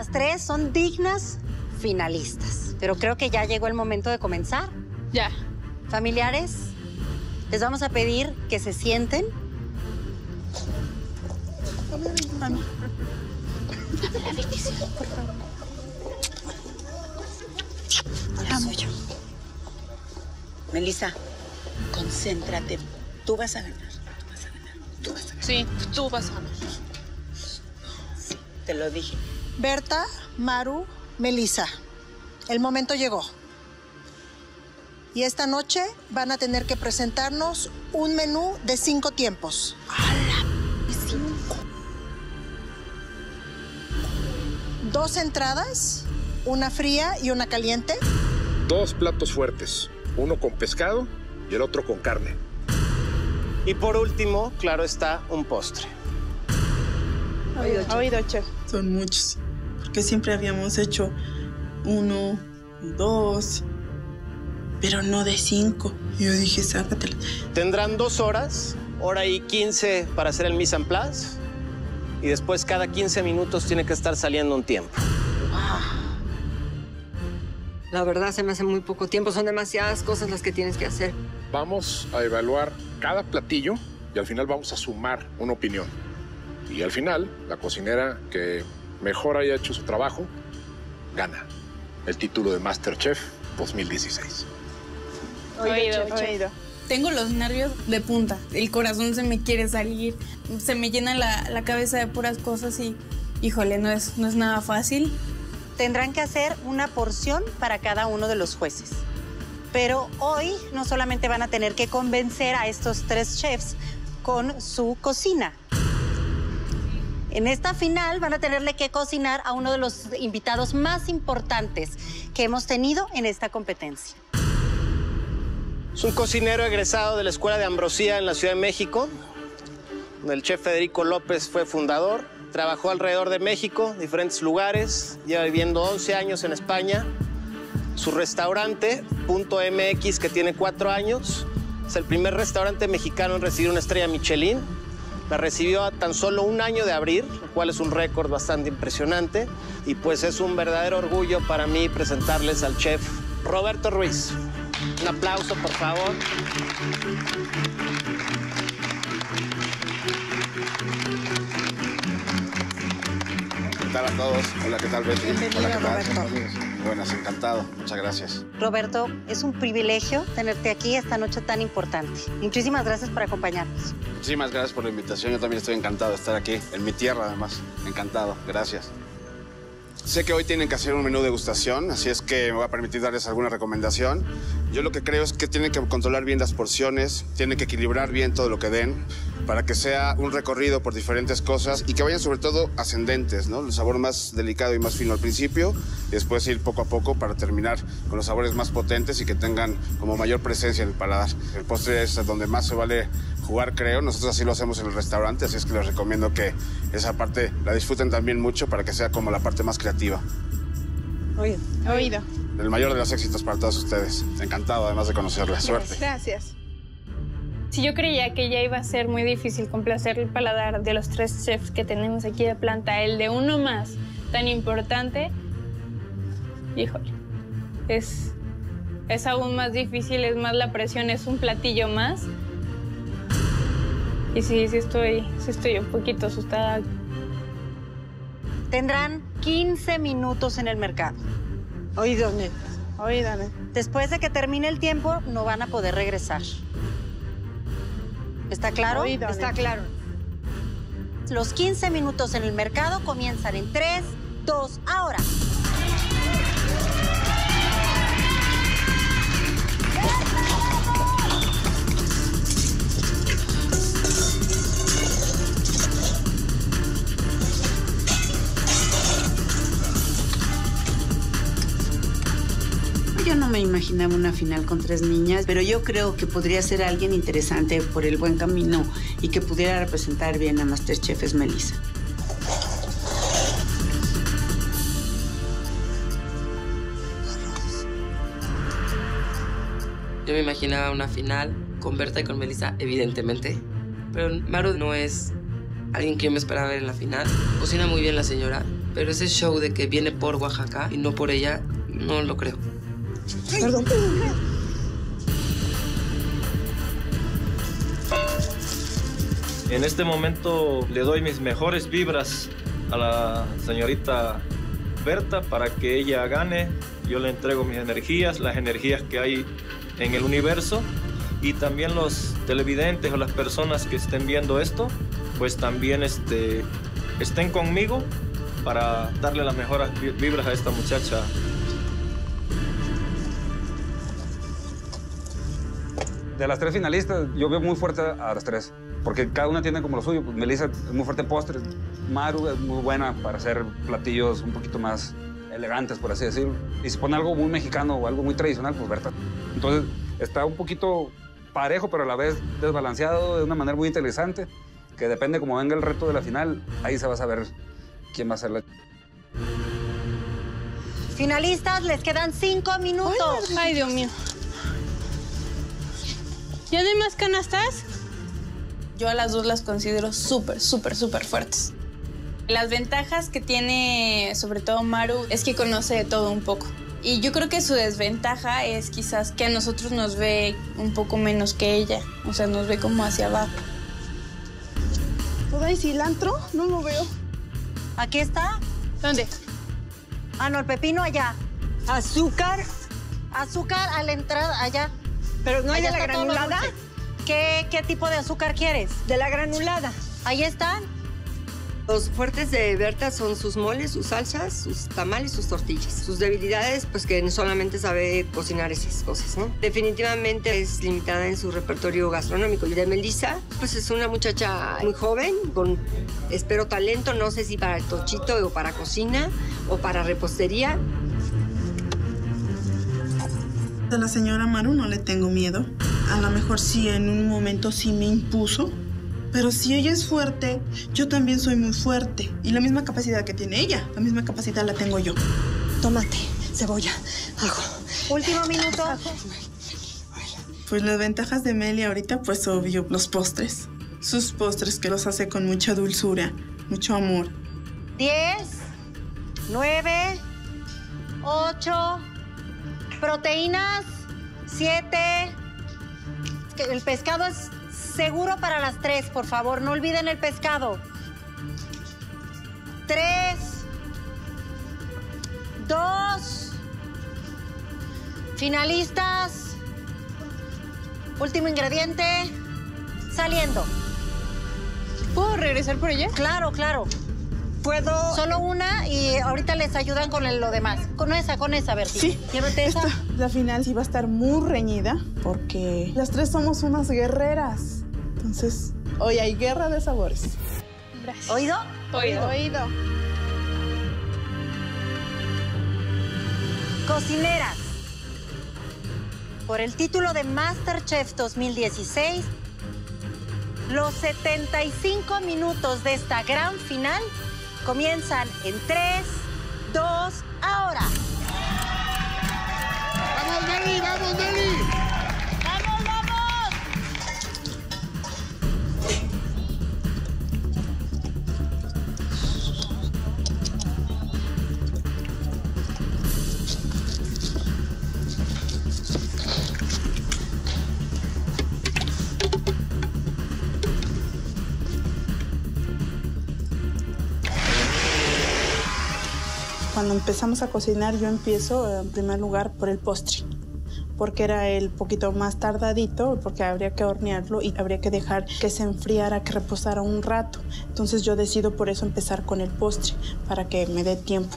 Las tres son dignas finalistas, pero creo que ya llegó el momento de comenzar. Ya. Familiares, les vamos a pedir que se sienten. Mami. La bendición, por favor. Ahora soy yo. Melissa, concéntrate. Tú vas a ganar. Tú vas a ganar. Tú vas a ganar. Sí, tú vas a ganar. Te lo dije. Berta, Maru, Melissa. El momento llegó. Y esta noche van a tener que presentarnos un menú de cinco tiempos. Dos entradas, una fría y una caliente. Dos platos fuertes, uno con pescado y el otro con carne. Y por último, claro está, un postre. Oído, chef. Son muchos, porque siempre habíamos hecho uno, dos, pero no de cinco. Y yo dije, sácatela. Tendrán dos horas, hora y quince para hacer el mise en place. Y después cada 15 minutos tiene que estar saliendo un tiempo. La verdad se me hace muy poco tiempo, son demasiadas cosas las que tienes que hacer. Vamos a evaluar cada platillo y al final vamos a sumar una opinión. Y al final, la cocinera que mejor haya hecho su trabajo gana el título de MasterChef 2016. Oído, oído. Tengo los nervios de punta, el corazón se me quiere salir, se me llena la, la cabeza de puras cosas y, híjole, no es, no es nada fácil. Tendrán que hacer una porción para cada uno de los jueces. Pero hoy no solamente van a tener que convencer a estos tres chefs con su cocina. En esta final van a tenerle que cocinar a uno de los invitados más importantes que hemos tenido en esta competencia. Es un cocinero egresado de la Escuela de Ambrosía en la Ciudad de México. El chef Federico López fue fundador. Trabajó alrededor de México, diferentes lugares. Lleva viviendo 11 años en España. Su restaurante, Punto MX, que tiene cuatro años, es el primer restaurante mexicano en recibir una estrella Michelin. La recibió a tan solo un año de abrir, lo cual es un récord bastante impresionante. Y pues es un verdadero orgullo para mí presentarles al chef Roberto Ruiz. Un aplauso, por favor. ¿Qué tal a todos? Hola, ¿qué tal, Betty? Bienvenido, Hola, ¿qué tal? Roberto. Buenas, encantado. Muchas gracias. Roberto, es un privilegio tenerte aquí esta noche tan importante. Muchísimas gracias por acompañarnos. Muchísimas gracias por la invitación. Yo también estoy encantado de estar aquí, en mi tierra, además. Encantado. Gracias. Sé que hoy tienen que hacer un menú de degustación, así es que me voy a permitir darles alguna recomendación. Yo lo que creo es que tienen que controlar bien las porciones, tienen que equilibrar bien todo lo que den para que sea un recorrido por diferentes cosas y que vayan sobre todo ascendentes, ¿no? El sabor más delicado y más fino al principio y después ir poco a poco para terminar con los sabores más potentes y que tengan como mayor presencia en el paladar. El postre es donde más se vale jugar, creo. Nosotros así lo hacemos en el restaurante, así es que les recomiendo que esa parte la disfruten también mucho para que sea como la parte más creativa. Oído. Oído. El mayor de los éxitos para todos ustedes. Encantado además de conocerles. Suerte. Gracias. Si yo creía que ya iba a ser muy difícil complacer el paladar de los tres chefs que tenemos aquí de planta, el de uno más tan importante, híjole, es, es aún más difícil, es más la presión, es un platillo más. Y sí, sí estoy, sí estoy un poquito asustada. Tendrán 15 minutos en el mercado. Oído, nena. Después de que termine el tiempo, no van a poder regresar. ¿Está claro? Oído, Está claro. Los 15 minutos en el mercado comienzan en 3, 2, ahora. Yo no me imaginaba una final con tres niñas, pero yo creo que podría ser alguien interesante por el buen camino y que pudiera representar bien a Masterchef es Melissa. Yo me imaginaba una final con Berta y con Melissa, evidentemente. Pero Maru no es alguien que yo me esperaba ver en la final. Cocina muy bien la señora. Pero ese show de que viene por Oaxaca y no por ella, no lo creo. Perdón. En este momento le doy mis mejores vibras a la señorita Berta para que ella gane. Yo le entrego mis energías, las energías que hay en el universo y también los televidentes o las personas que estén viendo esto, pues también este, estén conmigo para darle las mejores vibras a esta muchacha. De las tres finalistas, yo veo muy fuerte a las tres, porque cada una tiene como lo suyo. Pues Melissa es muy fuerte en postres, Maru es muy buena para hacer platillos un poquito más elegantes, por así decirlo. Y si pone algo muy mexicano o algo muy tradicional, pues Berta. Entonces está un poquito parejo, pero a la vez desbalanceado de una manera muy interesante, que depende cómo venga el reto de la final, ahí se va a saber quién va a ser la... Finalistas, les quedan cinco minutos. Ay, Dios mío. ¿Ya no hay más canastas? Yo a las dos las considero súper, súper, súper fuertes. Las ventajas que tiene sobre todo Maru es que conoce de todo un poco. Y yo creo que su desventaja es quizás que a nosotros nos ve un poco menos que ella. O sea, nos ve como hacia abajo. ¿Todo hay cilantro? No lo veo. ¿Aquí está? ¿Dónde? Ah, no, el pepino allá. ¿Azúcar? Azúcar a la entrada, allá. ¿Pero no hay de la granulada? ¿Qué, ¿Qué tipo de azúcar quieres? De la granulada. Ahí están. Los fuertes de Berta son sus moles, sus salsas, sus tamales, sus tortillas. Sus debilidades, pues que solamente sabe cocinar esas cosas, ¿no? Definitivamente es limitada en su repertorio gastronómico. Y de Melissa, pues es una muchacha muy joven, con, espero, talento, no sé si para el tochito o para cocina o para repostería. A la señora Maru no le tengo miedo. A lo mejor sí en un momento sí me impuso. Pero si ella es fuerte, yo también soy muy fuerte. Y la misma capacidad que tiene ella, la misma capacidad la tengo yo. Tomate, cebolla, ajo. Último minuto. Pues las ventajas de Meli ahorita, pues obvio, los postres. Sus postres que los hace con mucha dulzura, mucho amor. Diez, nueve, ocho, proteínas, siete. El pescado es seguro para las tres, por favor, no olviden el pescado. Tres, dos, finalistas, último ingrediente, saliendo. ¿Puedo regresar por ella? Claro, claro. ¿Puedo? Solo una y ahorita les ayudan con el- lo demás. Con esa, con esa, Berti. Sí, Llévate esa. Esta, la final sí va a estar muy reñida porque las tres somos unas guerreras. Entonces, hoy hay guerra de sabores. Gracias. ¿Oído? Oído. Oído. Cocineras. Por el título de MasterChef 2016, los 75 minutos de esta gran final comienzan en 3, 2, ahora. ¡Vamos, Nelly! ¡Vamos, Nelly! Cuando empezamos a cocinar, yo empiezo eh, en primer lugar por el postre, porque era el poquito más tardadito, porque habría que hornearlo y habría que dejar que se enfriara, que reposara un rato. Entonces yo decido por eso empezar con el postre, para que me dé tiempo.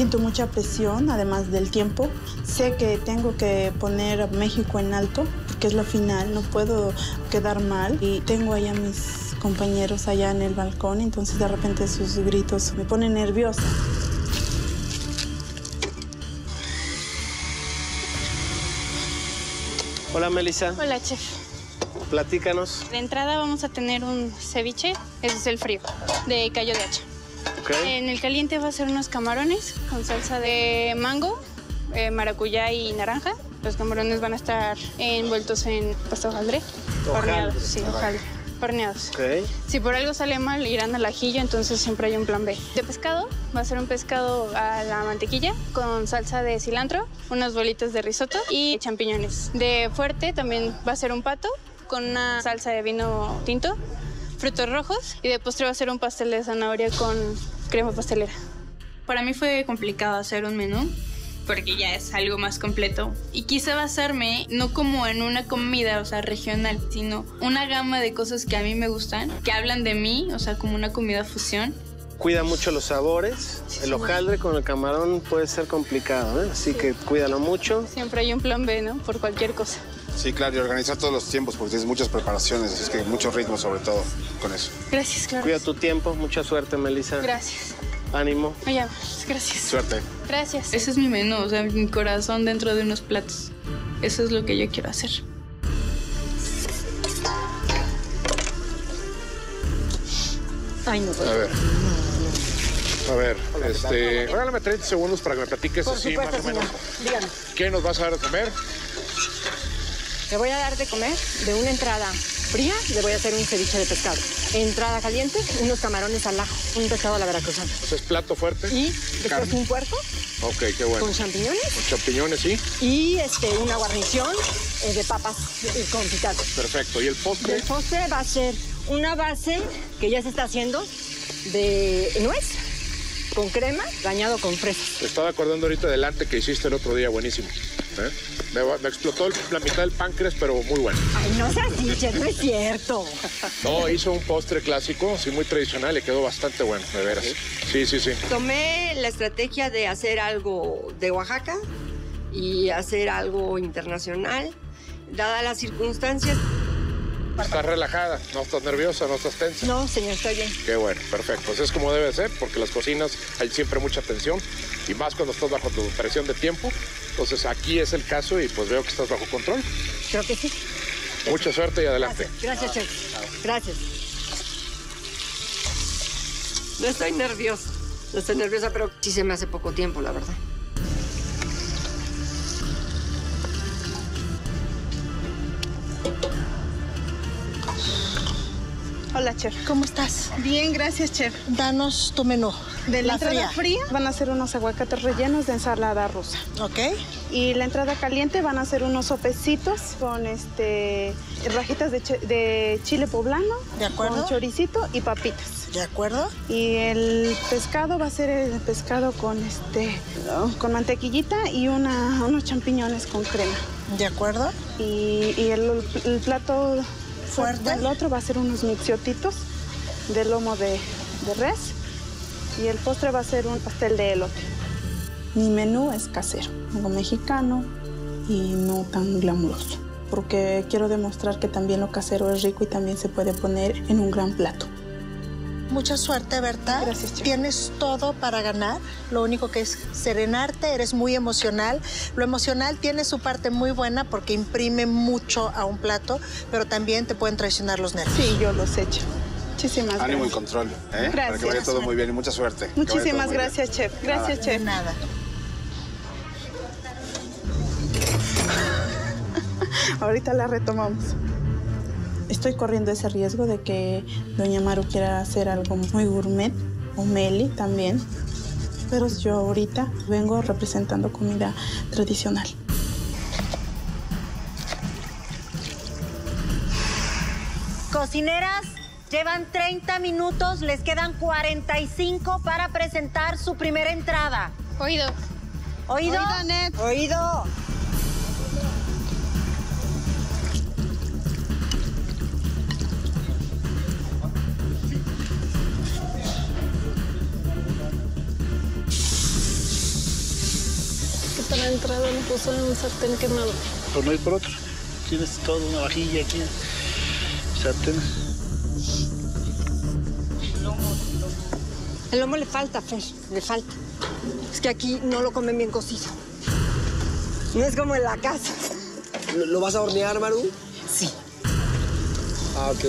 Siento mucha presión, además del tiempo. Sé que tengo que poner a México en alto, porque es la final, no puedo quedar mal. Y tengo ahí a mis compañeros allá en el balcón, entonces de repente sus gritos me ponen nerviosa. Hola, Melissa. Hola, chef. Platícanos. De entrada vamos a tener un ceviche, ese es el frío, de callo de hacha. En el caliente va a ser unos camarones con salsa de mango, eh, maracuyá y naranja. Los camarones van a estar envueltos en pasta hojaldre. Horneados, sí, hojaldre. Horneados. Ok. Si por algo sale mal, irán al ajillo, entonces siempre hay un plan B. De pescado, va a ser un pescado a la mantequilla con salsa de cilantro, unas bolitas de risotto y champiñones. De fuerte también va a ser un pato con una salsa de vino tinto, frutos rojos y de postre va a ser un pastel de zanahoria con crema pastelera. Para mí fue complicado hacer un menú porque ya es algo más completo. Y quise basarme no como en una comida, o sea, regional, sino una gama de cosas que a mí me gustan, que hablan de mí, o sea, como una comida fusión. Cuida mucho los sabores. El hojaldre con el camarón puede ser complicado, ¿eh? así que cuídalo mucho. Siempre hay un plan B, ¿no? Por cualquier cosa. Sí, claro, y organizar todos los tiempos porque tienes muchas preparaciones, así es que mucho ritmo sobre todo con eso. Gracias, claro. Cuida tu tiempo, mucha suerte, Melissa. Gracias. Ánimo. Allá, gracias. Suerte. Gracias. Ese es mi menú, o sea, mi corazón dentro de unos platos. Eso es lo que yo quiero hacer. Ay, no. A ver. A ver, este, regálame 30 segundos para que me platiques Por así supuesto, más o menos. Dígame. ¿Qué nos vas a dar de comer? Le voy a dar de comer de una entrada fría, le voy a hacer un ceviche de pescado. Entrada caliente, unos camarones al ajo, un pescado a la veracruzana. Pues es plato fuerte. Y después Carne. un puerco Ok, qué bueno. con champiñones Con champiñones, sí. y este, una guarnición eh, de papas eh, con picante. Perfecto. ¿Y el postre? El postre va a ser una base que ya se está haciendo de nuez con crema bañado con fresas. Estaba acordando ahorita delante que hiciste el otro día, buenísimo. ¿Eh? Me, explotó el- la mitad del páncreas, pero muy bueno. Ay, no seas dicha, no es cierto. No, hizo un postre clásico, sí, muy tradicional y quedó bastante bueno, de veras. Sí, sí, sí. Tomé la estrategia de hacer algo de Oaxaca y hacer algo internacional, dadas las circunstancias. Estás relajada, no estás nerviosa, no estás tensa. No, señor, estoy bien. Qué bueno, perfecto. Así es como debe ser, porque las cocinas hay siempre mucha tensión y más cuando estás bajo tu presión de tiempo. Entonces aquí es el caso y pues veo que estás bajo control. Creo que sí. Mucha suerte y adelante. Gracias, chef. Gracias. No estoy nerviosa, no estoy nerviosa, pero sí se me hace poco tiempo, la verdad. Hola, chef. ¿Cómo estás? Bien, gracias, chef. Danos tu menú. De la, La entrada fría. fría. van a ser unos aguacates rellenos de ensalada rusa. Ok. Y la entrada caliente van a ser unos sopecitos con este rajitas de, de chile poblano, De acuerdo. con choricito y papitas. ¿De acuerdo? Y el pescado va a ser el pescado con este con mantequillita y una, unos champiñones con crema. ¿De acuerdo? Y, y el, el plato El otro va a ser unos mixiotitos de lomo de, de res. Y el postre va a ser un pastel de elote. Mi menú es casero, algo mexicano y no tan glamuroso. Porque quiero demostrar que también lo casero es rico y también se puede poner en un gran plato. Mucha suerte, Berta. Gracias, chef. Tienes todo para ganar. Lo único que es serenarte, eres muy emocional. Lo emocional tiene su parte muy buena porque imprime mucho a un plato, pero también te pueden traicionar los nervios. Sí, yo los he hecho. Muchísimas Ánimo y gracias. control, ¿eh? Para que Gracias. vaya todo muy bien y mucha suerte. Muchísimas gracias, chef. Gracias, De chef. nada. Ahorita la retomamos. Estoy corriendo ese riesgo de que Doña Maru quiera hacer algo muy gourmet, o Meli también. Pero yo ahorita vengo representando comida tradicional. Cocineras, llevan 30 minutos, les quedan 45 para presentar su primera entrada. Oído. ¿Oído? Oído, Net. Oído. Entrada le puso en un sartén quemado. Por no ir por otro. Tienes toda una vajilla aquí. Sartén. El lomo le falta, Fer, le falta. Es que aquí no lo comen bien cocido. No es como en la casa. ¿Lo, lo vas a hornear, Maru? Sí. Ah, ok.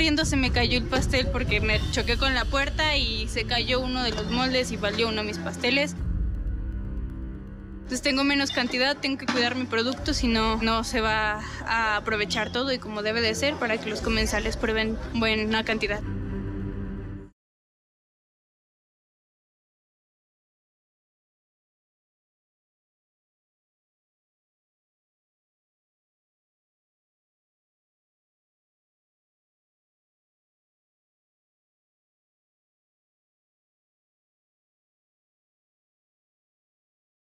Corriendo, se me cayó el pastel porque me choqué con la puerta y se cayó uno de los moldes y valió uno de mis pasteles. Entonces tengo menos cantidad, tengo que cuidar mi producto, si no, no se va a aprovechar todo y como debe de ser para que los comensales prueben buena cantidad.